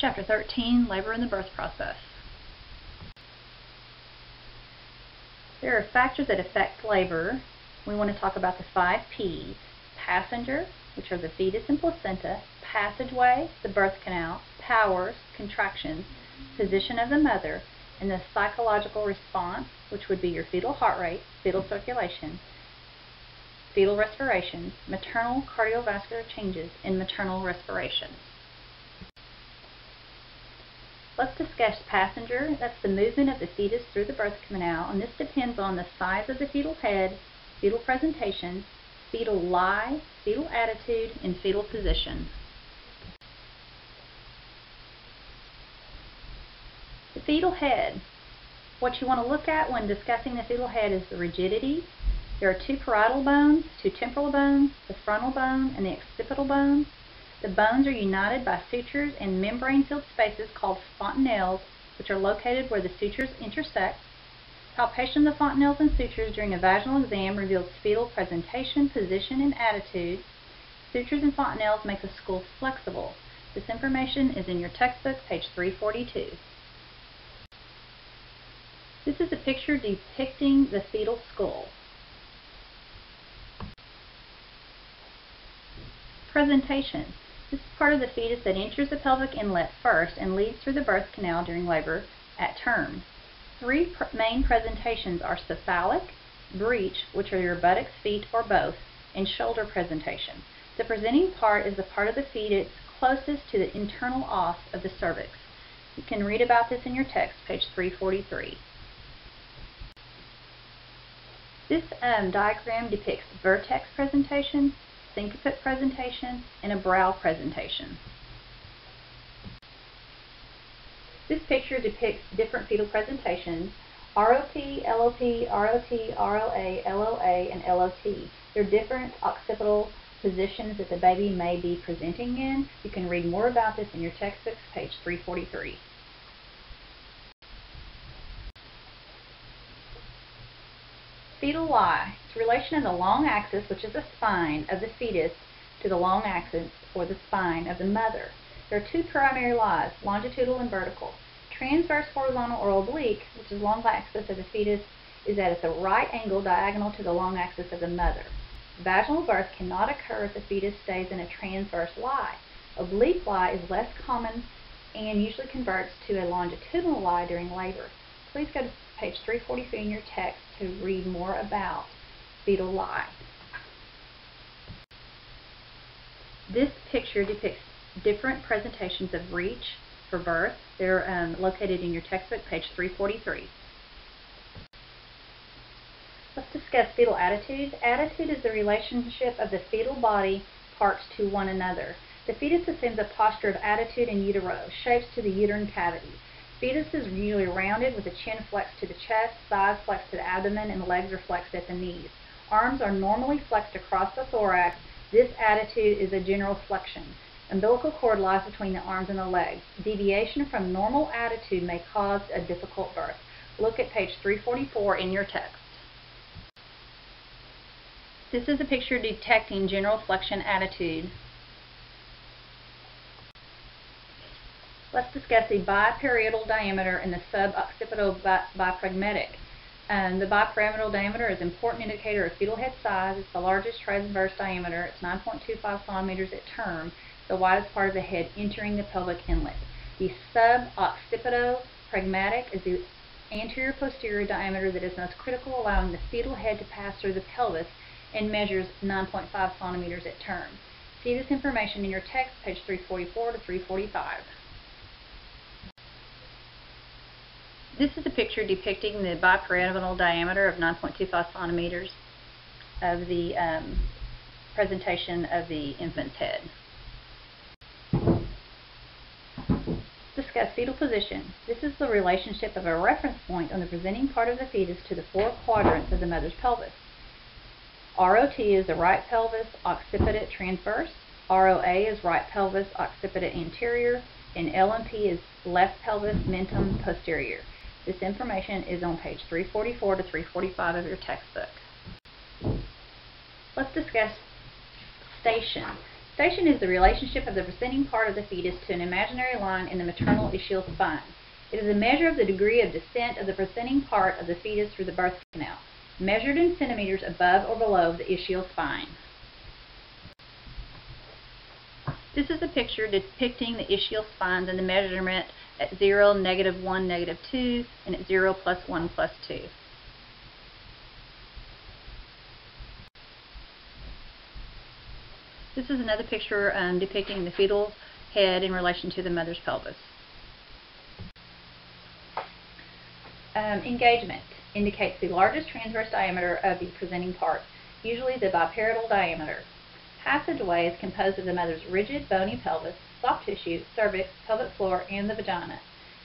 Chapter 13, Labor in the Birth Process. There are factors that affect labor. We want to talk about the five P's. Passenger, which are the fetus and placenta, passageway, the birth canal, powers, contractions, position of the mother, and the psychological response, which would be your fetal heart rate, fetal circulation, fetal respiration, maternal cardiovascular changes, and maternal respiration. Let's discuss passenger. That's the movement of the fetus through the birth canal, and this depends on the size of the fetal head, fetal presentation, fetal lie, fetal attitude, and fetal position. The fetal head. What you want to look at when discussing the fetal head is the rigidity. There are two parietal bones, two temporal bones, the frontal bone, and the occipital bone. The bones are united by sutures and membrane-filled spaces called fontanelles, which are located where the sutures intersect. Palpation of the fontanelles and sutures during a vaginal exam reveals fetal presentation, position, and attitude. Sutures and fontanelles make the skull flexible. This information is in your textbook, page 342. This is a picture depicting the fetal skull. Presentation. This is part of the fetus that enters the pelvic inlet first and leads through the birth canal during labor at term. Three pr main presentations are cephalic, breech, which are your buttocks, feet, or both, and shoulder presentation. The presenting part is the part of the fetus closest to the internal os of the cervix. You can read about this in your text, page 343. This um, diagram depicts vertex presentation, sinciput presentation, and a brow presentation. This picture depicts different fetal presentations, ROP, LOP, ROT, ROA, LOA, and LOT. They're different occipital positions that the baby may be presenting in. You can read more about this in your textbooks, page 343. Fetal lie. It's relation of the long axis, which is the spine of the fetus, to the long axis, or the spine, of the mother. There are two primary lies, longitudinal and vertical. Transverse horizontal or oblique, which is long axis of the fetus, is at a right angle diagonal to the long axis of the mother. Vaginal birth cannot occur if the fetus stays in a transverse lie. Oblique lie is less common and usually converts to a longitudinal lie during labor. Please go to page 343 in your text to read more about fetal lie. This picture depicts different presentations of reach for birth. They're um, located in your textbook, page 343. Let's discuss fetal attitude. Attitude is the relationship of the fetal body parts to one another. The fetus assumes a posture of attitude in utero, shapes to the uterine cavity. Fetus is usually rounded with the chin flexed to the chest, thighs flexed to the abdomen, and the legs are flexed at the knees. Arms are normally flexed across the thorax. This attitude is a general flexion. Umbilical cord lies between the arms and the legs. Deviation from normal attitude may cause a difficult birth. Look at page 344 in your text. This is a picture detecting general flexion attitude. Let's discuss the biparietal diameter and the suboccipital bi bipragmatic. Um, the biparietal diameter is an important indicator of fetal head size. It's the largest transverse diameter. It's 9.25 centimeters at term, the widest part of the head entering the pelvic inlet. The suboccipito-bregmatic is the anterior posterior diameter that is most critical, allowing the fetal head to pass through the pelvis and measures 9.5 centimeters at term. See this information in your text, page 344 to 345. This is a picture depicting the biparietal diameter of 9.25 centimeters of the um, presentation of the infant's head. Discuss fetal position. This is the relationship of a reference point on the presenting part of the fetus to the four quadrants of the mother's pelvis. ROT is the right pelvis occipital transverse, ROA is right pelvis occipital anterior, and LMP is left pelvis mentum posterior. This information is on page 344 to 345 of your textbook. Let's discuss station. Station is the relationship of the presenting part of the fetus to an imaginary line in the maternal ischial spine. It is a measure of the degree of descent of the presenting part of the fetus through the birth canal, measured in centimeters above or below the ischial spine. This is a picture depicting the ischial spines and the measurement at 0, negative 1, negative 2, and at 0, plus 1, plus 2. This is another picture um, depicting the fetal head in relation to the mother's pelvis. Um, engagement indicates the largest transverse diameter of the presenting part, usually the biparietal diameter. Passageway is composed of the mother's rigid, bony pelvis, soft tissue, cervix, pelvic floor, and the vagina.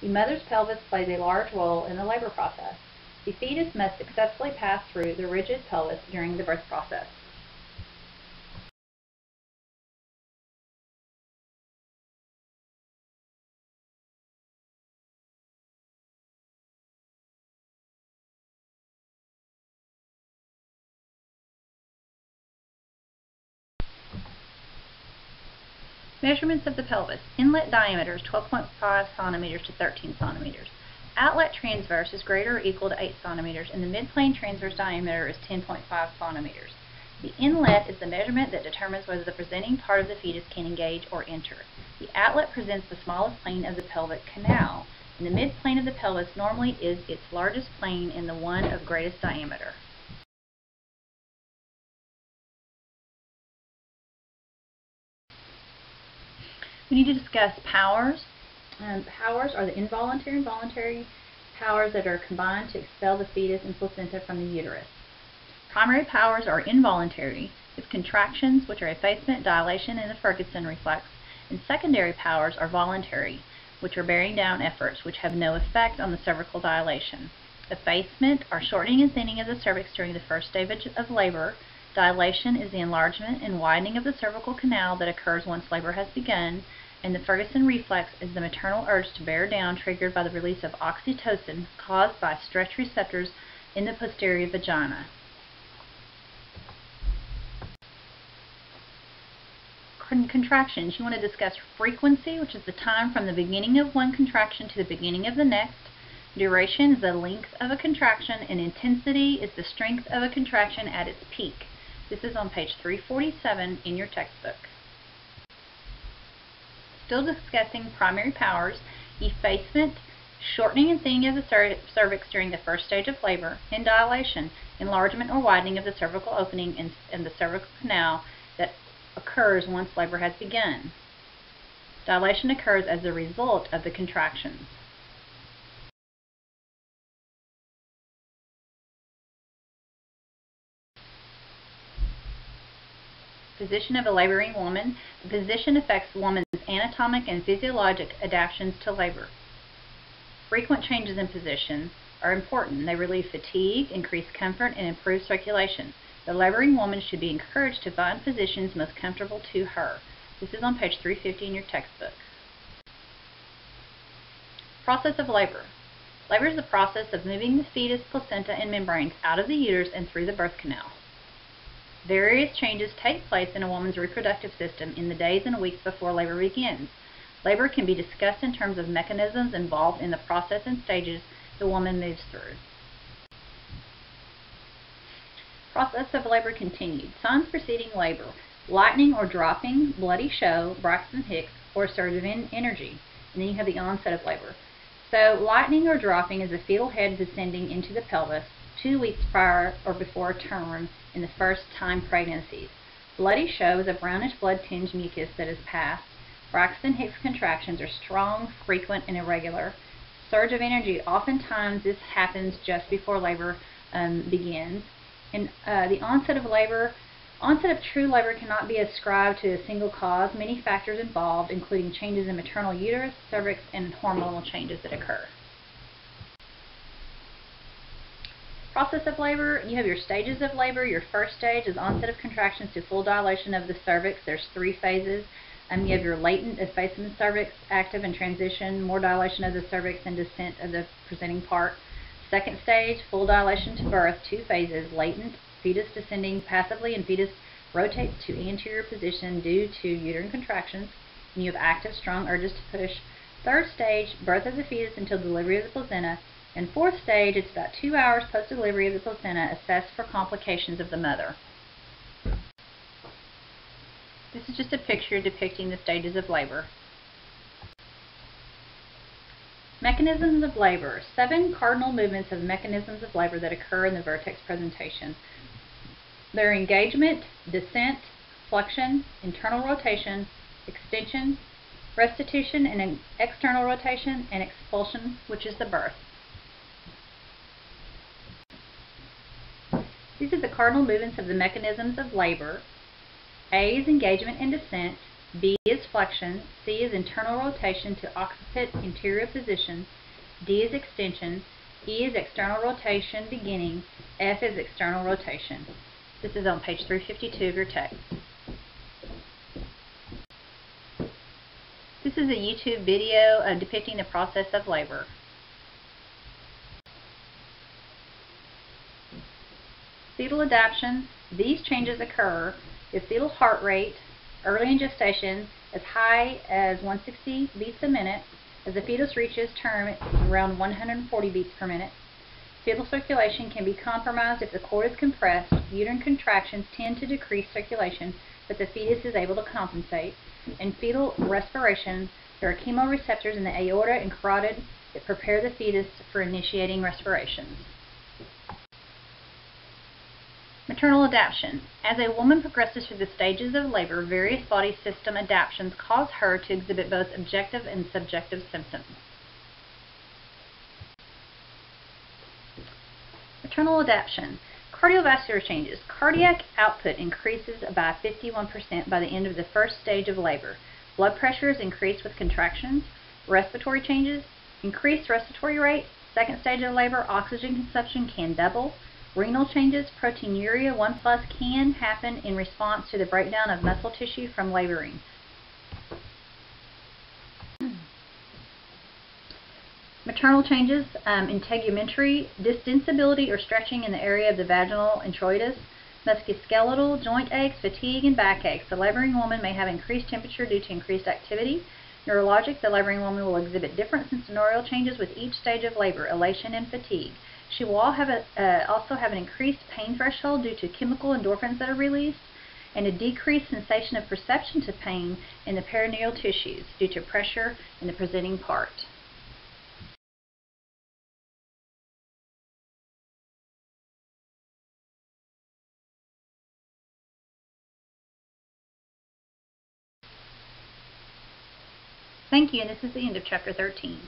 The mother's pelvis plays a large role in the labor process. The fetus must successfully pass through the rigid pelvis during the birth process. Measurements of the pelvis. Inlet diameter is 12.5 centimeters to 13 centimeters. Outlet transverse is greater or equal to 8 centimeters, and the midplane transverse diameter is 10.5 centimeters. The inlet is the measurement that determines whether the presenting part of the fetus can engage or enter. The outlet presents the smallest plane of the pelvic canal, and the midplane of the pelvis normally is its largest plane and the one of greatest diameter. We need to discuss powers. Um, powers are the involuntary and voluntary powers that are combined to expel the fetus and placenta from the uterus. Primary powers are involuntary, with contractions, which are effacement, dilation, and the Ferguson reflex, and secondary powers are voluntary, which are bearing down efforts, which have no effect on the cervical dilation. Effacement are shortening and thinning of the cervix during the first stage of labor. Dilation is the enlargement and widening of the cervical canal that occurs once labor has begun, and the Ferguson reflex is the maternal urge to bear down triggered by the release of oxytocin caused by stretch receptors in the posterior vagina. Contractions. You want to discuss frequency, which is the time from the beginning of one contraction to the beginning of the next. Duration is the length of a contraction, and intensity is the strength of a contraction at its peak. This is on page 347 in your textbook still discussing primary powers, effacement, shortening and thinning of the cervix during the first stage of labor, and dilation, enlargement or widening of the cervical opening in, in the cervical canal that occurs once labor has begun. Dilation occurs as a result of the contractions. Position of a laboring woman. The position affects woman's anatomic and physiologic adaptations to labor. Frequent changes in position are important. They relieve fatigue, increase comfort, and improve circulation. The laboring woman should be encouraged to find positions most comfortable to her. This is on page 350 in your textbook. Process of labor. Labor is the process of moving the fetus, placenta, and membranes out of the uterus and through the birth canal. Various changes take place in a woman's reproductive system in the days and weeks before labor begins. Labor can be discussed in terms of mechanisms involved in the process and stages the woman moves through. Process of labor continued. Signs preceding labor. Lightening or dropping, bloody show, Braxton Hicks, or surge of energy. And then you have the onset of labor. So lightening or dropping is the fetal head descending into the pelvis two weeks prior or before term in the first time pregnancies. Bloody show is a brownish blood tinged mucus that is passed. Braxton Hicks contractions are strong, frequent, and irregular. Surge of energy, oftentimes this happens just before labor um, begins. And uh, the onset of labor, onset of true labor cannot be ascribed to a single cause. Many factors involved, including changes in maternal uterus, cervix, and hormonal changes that occur. Process of labor, you have your stages of labor. Your first stage is onset of contractions to full dilation of the cervix. There's three phases. Um, you have your latent effacement cervix, active and transition, more dilation of the cervix and descent of the presenting part. Second stage, full dilation to birth, two phases, latent, fetus descending passively and fetus rotates to anterior position due to uterine contractions, and you have active, strong urges to push. Third stage, birth of the fetus until delivery of the placenta. And fourth stage, it's about two hours post-delivery of the placenta, assessed for complications of the mother. This is just a picture depicting the stages of labor. Mechanisms of labor. Seven cardinal movements of mechanisms of labor that occur in the vertex presentation. Their engagement, descent, flexion, internal rotation, extension, restitution and external rotation, and expulsion, which is the birth. These are the cardinal movements of the mechanisms of labor. A is engagement and descent. B is flexion, C is internal rotation to occiput anterior position, D is extension, E is external rotation beginning, F is external rotation. This is on page 352 of your text. This is a YouTube video uh, depicting the process of labor. Fetal adaptation. These changes occur if fetal heart rate early in gestation as high as 160 beats a minute. As the fetus reaches term, around 140 beats per minute. Fetal circulation can be compromised if the cord is compressed. Uterine contractions tend to decrease circulation, but the fetus is able to compensate. In fetal respiration, there are chemoreceptors in the aorta and carotid that prepare the fetus for initiating respirations. Maternal adaptation. As a woman progresses through the stages of labor, various body system adaptations cause her to exhibit both objective and subjective symptoms. Maternal adaptation. Cardiovascular changes. Cardiac output increases by 51% by the end of the first stage of labor. Blood pressure is increased with contractions. Respiratory changes. Increased respiratory rate. Second stage of labor, oxygen consumption can double. Renal changes, proteinuria 1 plus can happen in response to the breakdown of muscle tissue from laboring. Maternal changes, um, integumentary, distensibility or stretching in the area of the vaginal introitus, musculoskeletal, joint aches, fatigue, and back aches. The laboring woman may have increased temperature due to increased activity. Neurologic, the laboring woman will exhibit different sensorial changes with each stage of labor, elation and fatigue. She will have a, uh, also have an increased pain threshold due to chemical endorphins that are released and a decreased sensation of perception to pain in the perineal tissues due to pressure in the presenting part. Thank you, and this is the end of Chapter 13.